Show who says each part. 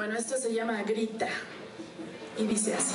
Speaker 1: Bueno, esto se llama Grita y dice así.